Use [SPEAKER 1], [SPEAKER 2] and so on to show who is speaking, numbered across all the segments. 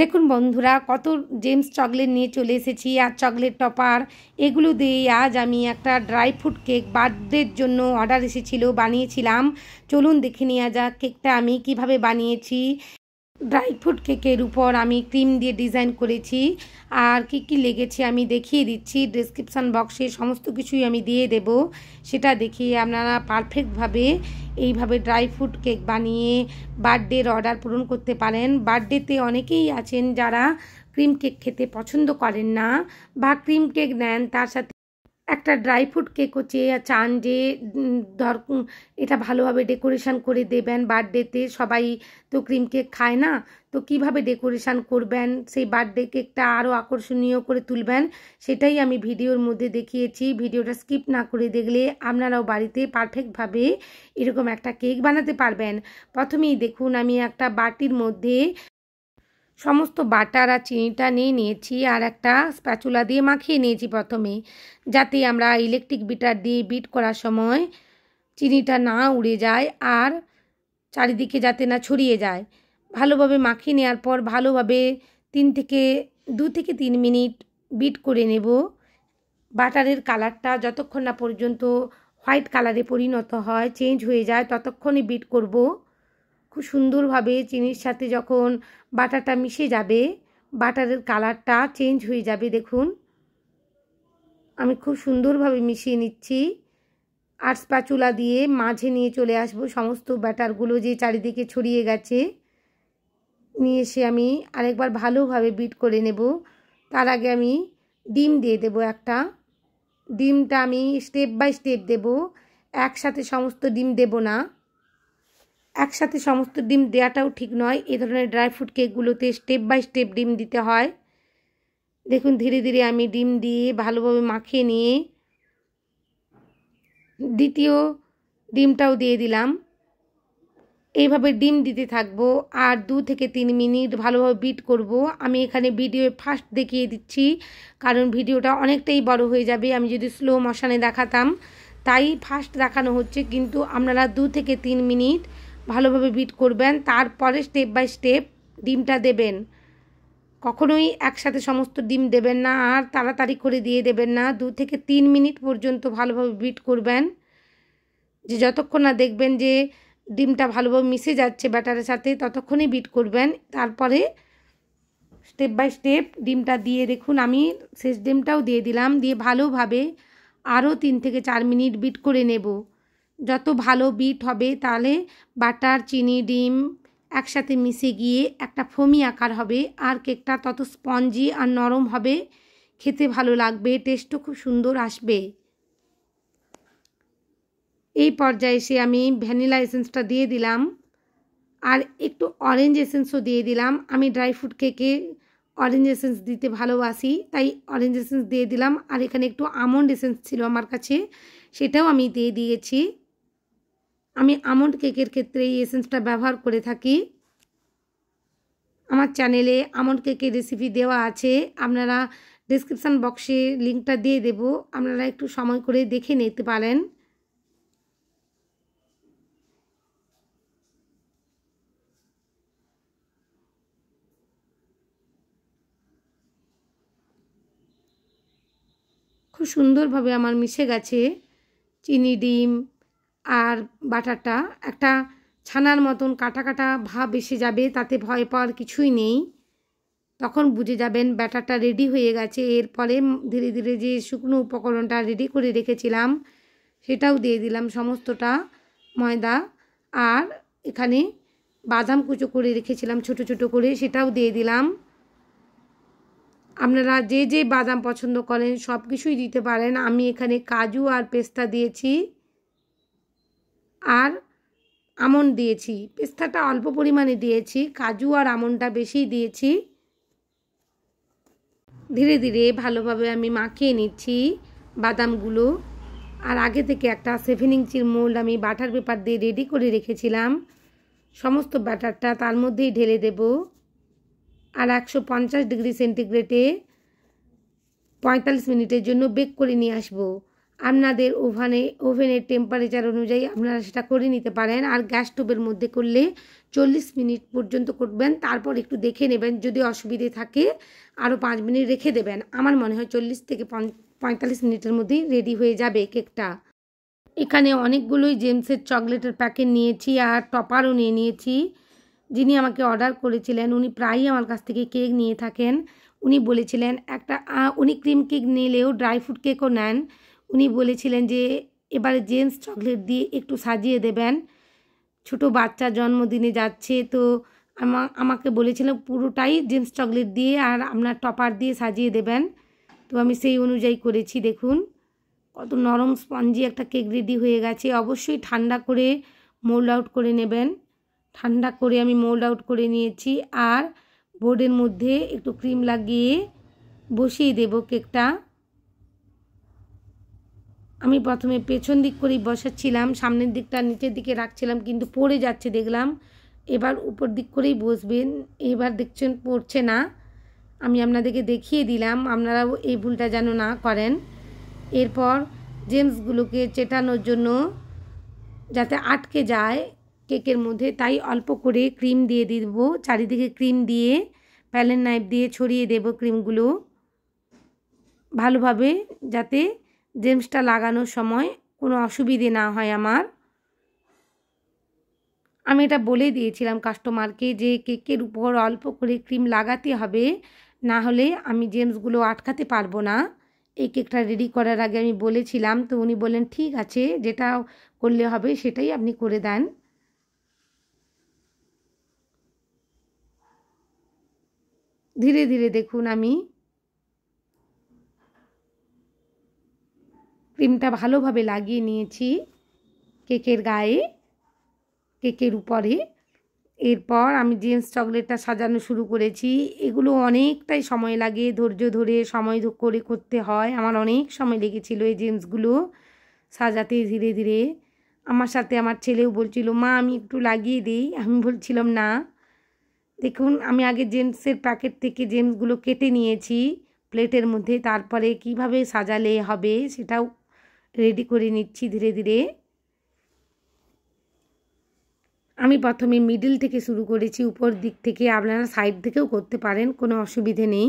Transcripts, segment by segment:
[SPEAKER 1] দেখুন বন্ধুরা, কত জেমস চকলেট নিয়ে চলে এসেছি। আর চকলেট টপার এগুলো দিয়ে আজ আমি একটা ড্রাই ফ্রুট কেক বার্থডের জন্য অর্ডার এসেছিল, বানিয়েছিলাম। চলুন দেখে নেওয়া যাক কেকটা আমি কীভাবে বানিয়েছি। ড্রাই ফ্রুট কেকের উপর আমি ক্রিম দিয়ে ডিজাইন করেছি। আর কি কি লেগেছে আমি দেখিয়ে দিচ্ছি। ডিসক্রিপশান বক্সে সমস্ত কিছুই আমি দিয়ে দেব। সেটা দেখিয়ে আপনারা পারফেক্টভাবে এইভাবে ড্রাই ফ্রুট কেক বানিয়ে বার্থডের অর্ডার পূরণ করতে পারেন। বার্থডেতে অনেকেই আছেন যারা ক্রিম কেক খেতে পছন্দ করেন না বা ক্রিম কেক নেন তার সাথে একটা ড্রাই ফ্রুট কেকও চেয়ে চান যে ধর এটা ভালোভাবে ডেকোরেশন করে দেবেন বার্থডেতে সবাই তো ক্রিম কেক খায় না, তো কীভাবে ডেকোরেশান করবেন? সেই বার্থডে কেকটা আরও আকর্ষণীয় করে তুলবেন, সেটাই আমি ভিডিওর মধ্যে দেখিয়েছি, ভিডিওটা স্কিপ না করে দেখলে আপনারাও বাড়িতে পারফেক্টভাবে এরকম একটা কেক বানাতে পারবেন। প্রথমেই দেখুন, আমি একটা বাটির মধ্যে সমস্ত বাটার আর চিনিটা নিয়ে নিয়েছি আর একটা স্প্যাচুলা দিয়ে মাখিয়ে নিয়েছি প্রথমে, যাতে আমরা ইলেকট্রিক বিটার দিয়ে বিট করার সময় চিনিটা না উড়ে যায় আর চারিদিকে যাতে না ছড়িয়ে যায়। ভালোভাবে মাখিয়ে নেওয়ার পর ভালোভাবে তিন থেকে, দু থেকে তিন মিনিট বিট করে নেব। বাটারের কালারটা যতক্ষণ না পর্যন্ত হোয়াইট কালারে পরিণত হয়, চেঞ্জ হয়ে যায়, ততক্ষণই বিট করব। খুব সুন্দরভাবে চিনির সাথে যখন বাটারটা মিশে যাবে, বাটারের কালারটা চেঞ্জ হয়ে যাবে, দেখুন। আমি খুব সুন্দরভাবে মিশিয়ে নিচ্ছি। আর স্প্যাচুলা দিয়ে মাঝে নিয়ে চলে আসব সমস্ত ব্যাটারগুলো যে চারিদিকে ছড়িয়ে গেছে। নিয়ে এসে আমি আরেকবার ভালোভাবে বিট করে নেব। তার আগে আমি ডিম দিয়ে দেব একটা। ডিমটা আমি স্টেপ বাই স্টেপ দেব। একসাথে সমস্ত ডিম দেব না। একসাথে সমস্ত ডিম দেওয়াটাও ঠিক নয়। এ ধরনের ড্রাই ফ্রুট কেকগুলোতে স্টেপ বাই স্টেপ ডিম দিতে হয়। দেখুন, ধীরে ধীরে আমি ডিম দিয়ে ভালোভাবে মাখিয়ে নিয়ে দ্বিতীয় ডিমটাও দিয়ে দিলাম। এইভাবে ডিম দিতে থাকব আর দু থেকে তিন মিনিট ভালোভাবে বিট করব। আমি এখানে ভিডিও ফার্স্ট দেখিয়ে দিচ্ছি, কারণ ভিডিওটা অনেকটাই বড় হয়ে যাবে। আমি যদি স্লো মশানে দেখাতাম, তাই ফার্স্ট দেখানো হচ্ছে। কিন্তু আপনারা দু থেকে তিন মিনিট ভালোভাবে বিট করবেন, তারপরে স্টেপ বাই স্টেপ ডিমটা দেবেন। কখনোই একসাথে সমস্ত ডিম দেবেন না, আর তাড়াতাড়ি করে দিয়ে দেবেন না। দু থেকে তিন মিনিট পর্যন্ত ভালোভাবে বিট করবেন। যে যতক্ষণ না দেখবেন যে ডিমটা ভালোভাবে মিশে যাচ্ছে ব্যাটারের সাথে, ততক্ষণই বিট করবেন। তারপরে স্টেপ বাই স্টেপ ডিমটা দিয়ে দেখুন, আমি শেষ ডিমটাও দিয়ে দিলাম। দিয়ে ভালোভাবে আরও তিন থেকে চার মিনিট বিট করে নেব। যত ভালো বিট হবে তাহলে বাটার, চিনি, ডিম একসাথে মিশে গিয়ে একটা ফমি আকার হবে আর কেকটা তত স্পঞ্জি আর নরম হবে। খেতে ভালো লাগবে টেস্টও খুব সুন্দর আসবে। এই পর্যায়ে এসে আমি ভ্যানিলা এসেন্সটা দিয়ে দিলাম। আর একটু অরেঞ্জ এসেন্সও দিয়ে দিলাম। আমি ড্রাই ফ্রুট কেকে অরেঞ্জ এসেন্স দিতে ভালোবাসি, তাই অরেঞ্জ এসেন্স দিয়ে দিলাম। আর এখানে একটু আমন্ড এসেন্স ছিল আমার কাছে, সেটাও আমি দিয়ে দিয়েছি। আমি আমন্ড কেকের ক্ষেত্রে এই এসেন্সটা ব্যবহার করে থাকি। আমার চ্যানেলে আমন্ড কেকের রেসিপি দেওয়া আছে। আপনারা ডিসক্রিপশান বক্সে লিঙ্কটা দিয়ে দেব। আপনারা একটু সময় করে দেখে নিতে পারেন। খুব সুন্দরভাবে আমার মিশে গেছে। চিনি, ডিম আর বাটারটা একটা ছানার মতন কাটা কাটা ভাব এসে যাবে, তাতে ভয় পাওয়ার কিছুই নেই। তখন বুঝে যাবেন ব্যাটারটা রেডি হয়ে গেছে। এরপরে ধীরে ধীরে যে শুকনো উপকরণটা রেডি করে রেখেছিলাম, সেটাও দিয়ে দিলাম সমস্তটা ময়দা। আর এখানে বাদাম কুচো করে রেখেছিলাম ছোট ছোট করে, সেটাও দিয়ে দিলাম। আপনারা যে যে বাদাম পছন্দ করেন সব কিছুই দিতে পারেন। আমি এখানে কাজু আর পেস্তা দিয়েছি। আর আমন্ড দিয়েছি। পেস্তাটা অল্প পরিমাণে দিয়েছি, কাজু আর আমন্ডটা বেশি দিয়েছি। ধীরে ধীরে ভালোভাবে আমি মাখিয়ে নিচ্ছি বাদামগুলো। আর আগে থেকে একটা সেভেন ইঞ্চির মোল্ড আমি বাটার পেপার দিয়ে রেডি করে রেখেছিলাম। সমস্ত ব্যাটারটা তার মধ্যেই ঢেলে দেব। আর একশো পঞ্চাশ ডিগ্রি সেন্টিগ্রেডে পঁয়তাল্লিশ মিনিটের জন্য বেক করে নিয়ে আসব। আপনাদের ওভানে, ওভেনের টেম্পারেচার অনুযায়ী আপনারা সেটা করে নিতে পারেন। আর গ্যাস স্টোভের মধ্যে করলে চল্লিশ মিনিট পর্যন্ত করবেন। তারপর একটু দেখে নেবেন, যদি অসুবিধে থাকে, আরও পাঁচ মিনিট রেখে দেবেন। আমার মনে হয় চল্লিশ থেকে পঁয়তাল্লিশ মিনিটের মধ্যেই রেডি হয়ে যাবে কেকটা। এখানে অনেকগুলোই জেমসের চকলেটের প্যাকেট নিয়েছি আর টপারও নিয়ে নিয়েছি। যিনি আমাকে অর্ডার করেছিলেন, উনি প্রায়ই আমার কাছ থেকে কেক নিয়ে থাকেন। উনি বলেছিলেন, একটা উনি ক্রিম কেক নিলেও ড্রাই ফ্রুট কেকও নেন। উনি বলেছিলেন যে, এবারে জেমস চকলেট দিয়ে একটু সাজিয়ে দেবেন। ছোট বাচ্চা জন্মদিনে যাচ্ছে, তো আমা, আমাকে বলেছিলেন পুরোটাই জেমস চকলেট দিয়ে আর আপনার টপার দিয়ে সাজিয়ে দেবেন। তো আমি সেই অনুযায়ী করেছি, দেখুন। কত নরম স্পঞ্জি একটা কেক রেডি হয়ে গেছে। অবশ্যই ঠান্ডা করে মোল্ড আউট করে নেবেন। ঠান্ডা করে আমি মোল্ড আউট করে নিয়েছি আর বোর্ডের মধ্যে একটু ক্রিম লাগিয়ে বসিয়ে দেব কেকটা। আমি প্রথমে পেছন দিক করেই বসাচ্ছিলাম, সামনের দিকটা নিচের দিকে রাখছিলাম, কিন্তু পড়ে যাচ্ছে দেখলাম। এবার উপর দিক করেই বসবেন, এবার দেখছেন পড়ছে না। আমি আপনাদেরকে দেখিয়ে দিলাম, আপনারাও এই ভুলটা যেন না করেন। এরপর জেমসগুলোকে চেটানোর জন্য যাতে আটকে যায় কেকের মধ্যে, তাই অল্প করে ক্রিম দিয়ে দিব। চারিদিকে ক্রিম দিয়ে প্যালেন নাইফ দিয়ে ছড়িয়ে দেব ক্রিমগুলো ভালোভাবে, যাতে জেমসটা লাগানোর সময় কোনো অসুবিধে না হয় আমার। আমি এটা বলে দিয়েছিলাম কাস্টমারকে যে কেকের উপর অল্প করে ক্রিম লাগাতে হবে, না হলে আমি জেমসগুলো আটকাতে পারব না। এই কেকটা রেডি করার আগে আমি বলেছিলাম, তো উনি বললেন, ঠিক আছে, যেটা করলে হবে সেটাই আপনি করে দেন। ধীরে ধীরে দেখুন আমি ক্রিমটা ভালোভাবে লাগিয়ে নিয়েছি কেকের গায়ে, কেকের উপরে। এরপর আমি জেন্টস চকলেটটা সাজানো শুরু করেছি। এগুলো অনেকটাই সময় লাগে, ধৈর্য ধরে সময় করে করতে হয়। আমার অনেক সময় লেগেছিল এই জেন্টসগুলো সাজাতে ধীরে ধীরে। আমার সাথে আমার ছেলেও বলছিল, মা, আমি একটু লাগিয়ে দিই। আমি বলছিলাম, না। দেখুন, আমি আগে জেন্টসের প্যাকেট থেকে জেন্টসগুলো কেটে নিয়েছি প্লেটের মধ্যে। তারপরে কীভাবে সাজালে হবে সেটাও রেডি করে নিচ্ছি ধীরে ধীরে। আমি প্রথমে মিডিল থেকে শুরু করেছি, উপর দিক থেকে আপনারা সাইড থেকেও করতে পারেন, কোনো অসুবিধে নেই।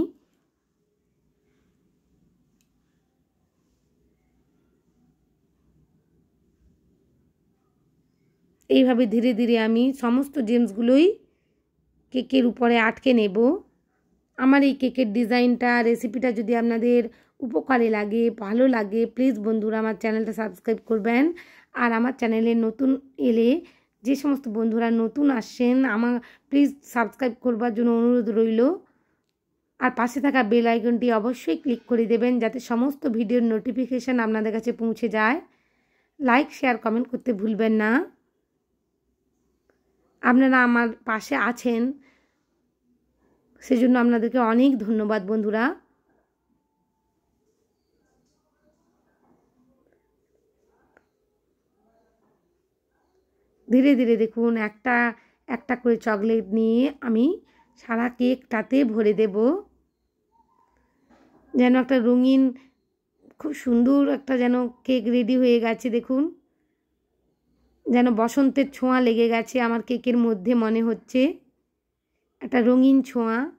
[SPEAKER 1] এইভাবে ধীরে ধীরে আমি সমস্ত জেমসগুলোই কেকের উপরে আটকে নেব। আমার এই কেকের ডিজাইনটা রেসিপিটা যদি আপনাদের উপকারে লাগে, ভালো লাগে প্লিজ বন্ধুরা আমার চ্যানেলটা সাবস্ক্রাইব করবেন। আর আমার চ্যানেলে নতুন এলে যে সমস্ত বন্ধুরা নতুন আসছেন, আমার প্লিজ সাবস্ক্রাইব করবার জন্য অনুরোধ রইল। আর পাশে থাকা বেল আইকনটি অবশ্যই ক্লিক করে দেবেন, যাতে সমস্ত ভিডিওর নোটিফিকেশান আপনাদের কাছে পৌঁছে যায়। লাইক শেয়ার কমেন্ট করতে ভুলবেন না। আপনারা আমার পাশে আছেন, সেজন্য আপনাদেরকে অনেক ধন্যবাদ বন্ধুরা। ধীরে ধীরে দেখুন একটা একটা করে চকলেট নিয়ে আমি সারা কেকটাতে ভরে দেব। যেন একটা রঙিন, খুব সুন্দর একটা যেন কেক রেডি হয়ে গেছে দেখুন। যেন বসন্তের ছোঁয়া লেগে গেছে আমার কেকের মধ্যে মনে হচ্ছে। একটা রঙিন ছোঁয়া।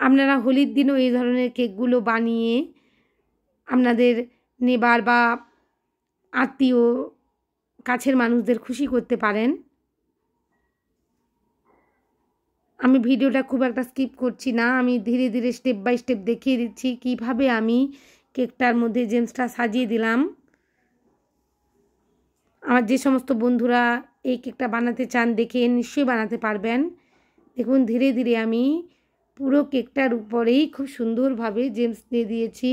[SPEAKER 1] আপনারা হোলির দিনও এই ধরনের কেকগুলো বানিয়ে আপনাদের নেবার বা আত্মীয় কাছের মানুষদের খুশি করতে পারেন। আমি ভিডিওটা খুব একটা স্কিপ করছি না, আমি ধীরে ধীরে স্টেপ বাই স্টেপ দেখিয়ে দিচ্ছি কীভাবে আমি কেকটার মধ্যে জেমসটা সাজিয়ে দিলাম। আমার যে সমস্ত বন্ধুরা এই কেকটা বানাতে চান দেখে নিশ্চয়ই বানাতে পারবেন। দেখুন, ধীরে ধীরে আমি পুরো কেকটার উপরেই খুব সুন্দরভাবে জেমস দিয়ে দিয়েছি।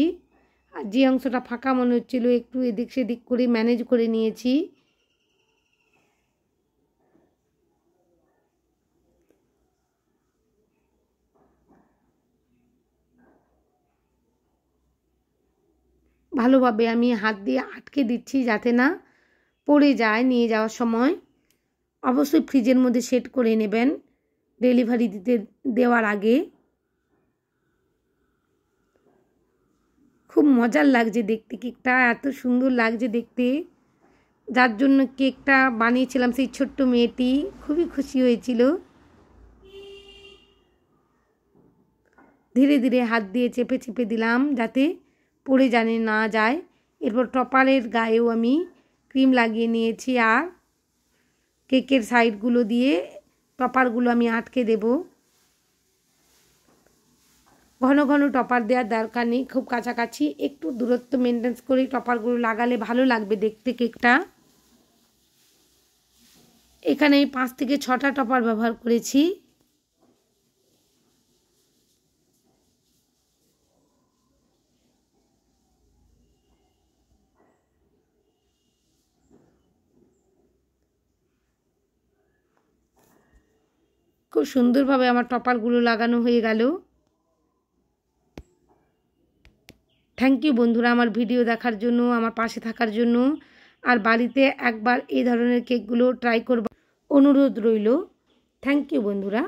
[SPEAKER 1] আর যে অংশটা ফাঁকা মনে হচ্ছিল, একটু এদিক সেদিক করে ম্যানেজ করে নিয়েছি। ভালোভাবে আমি হাত দিয়ে আটকে দিচ্ছি যাতে না পড়ে যায় নিয়ে যাওয়ার সময়। অবশ্যই ফ্রিজের মধ্যে সেট করে নেবেন ডেলিভারি দিতে দেওয়ার আগে। খুব মজার লাগছে দেখতে, কেকটা এত সুন্দর লাগছে দেখতে। যার জন্য কেকটা বানিয়েছিলাম সেই ছোট্ট মেয়েটি, খুবই খুশি হয়েছিল। ধীরে ধীরে হাত দিয়ে চেপে চেপে দিলাম যাতে পড়ে জানে না যায়। এরপর টপারের গায়েও আমি ক্রিম লাগিয়ে নিয়েছি আর কেকের সাইডগুলো দিয়ে টপারগুলো আমি আটকে দেব। ঘন ঘন টপার দেওয়ার দরকার নেই, খুব কাছাকাছি। একটু দূরত্ব মেনটেন্স করে টপারগুলো লাগালে ভালো লাগবে দেখতে কেকটা। এখানে পাঁচ থেকে ছটা টপার ব্যবহার করেছি। খুব সুন্দরভাবে আমার টপারগুলো লাগানো হয়ে গেল। থ্যাংক ইউ বন্ধুরা, আমার ভিডিও দেখার জন্য, আমার পাশে থাকার জন্য। আর বাড়িতে একবার এই ধরনের কেকগুলো ট্রাই করব। অনুরোধ রইল। থ্যাংক ইউ বন্ধুরা।